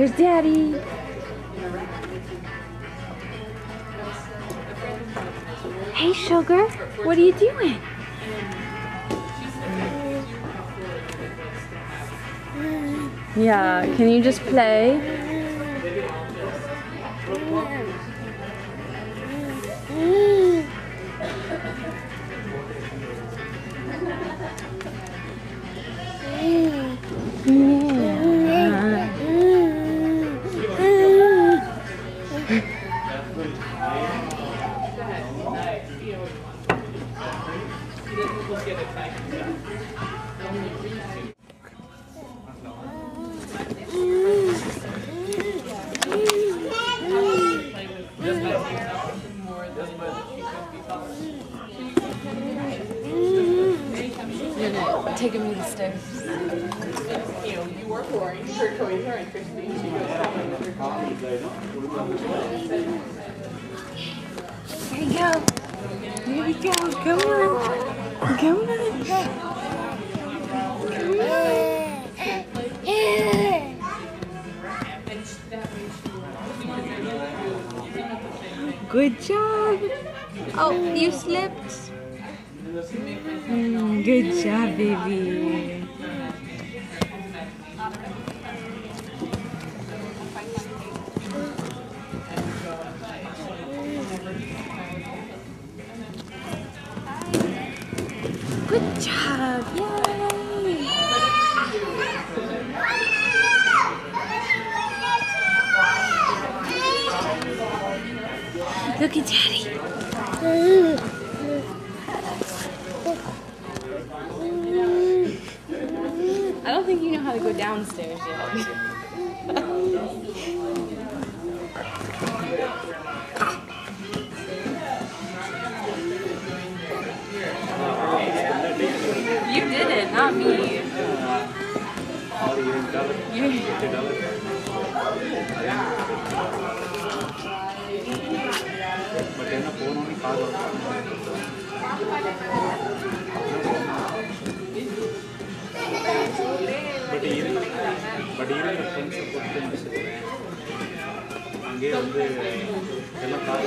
There's Daddy. Hey, sugar. What are you doing? Yeah, can you just play? Yeah. You you and Christine, she goes down and they're calling. Here you go. Here we go. Come on. Come on. Good job. Oh, you slipped. Mm, good job, baby. Yay. Look at Daddy. I don't think you know how to go downstairs yet. not me. Oh, you didn't double it? You didn't double it? But என்ன போனோன்னு கால் but இருந்த வந்து எல்லாம் கார்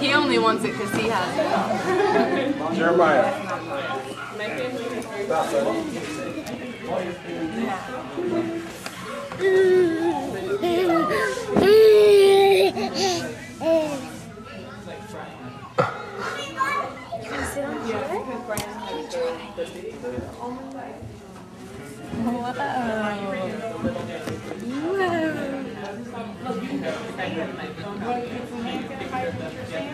He only wants it because he has it. Jeremiah.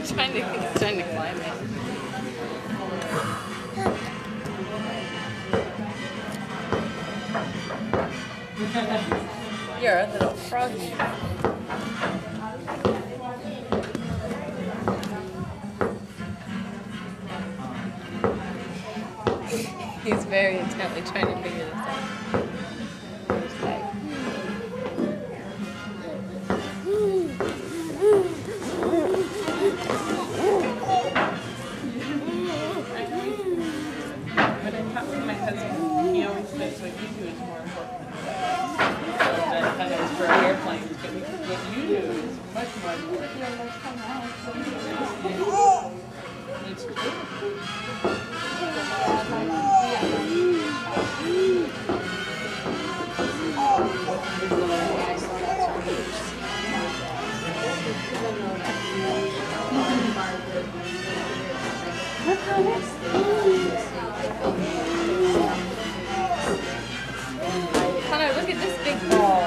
You trying to, he's trying to climb it? You're a little froggy. He's very intently trying to figure this out. for an airplane that we could get you is much, much more. It's cool. Look. At this big ball.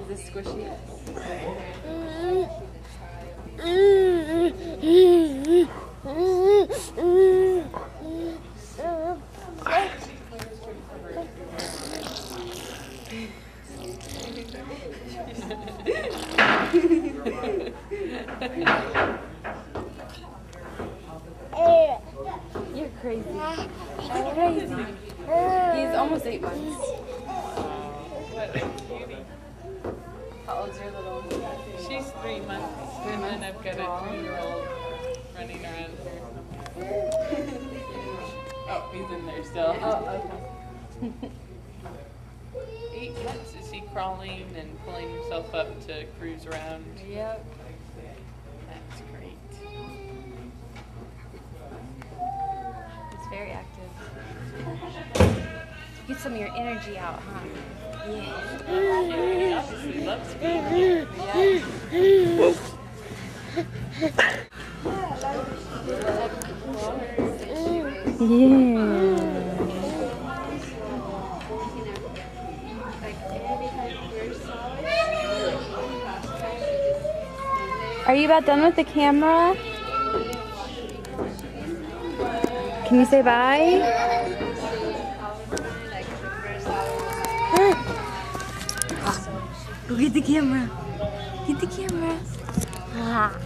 Is this squishy? You're crazy. You're crazy. He's almost eight months. What a cutie. How old's your little? She's three months, and then I've got a three-year-old running around here. Oh, he's in there still. Oh, okay. Eight months is he crawling and pulling himself up to cruise around? Yep. That's great. He's very active. Get some of your energy out, huh? Yeah. Yeah, Are you about done with the camera? Can you say bye? Get the camera. Get the camera. Ah.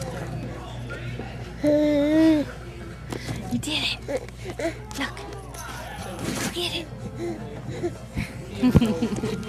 You did it. Look. Go get it.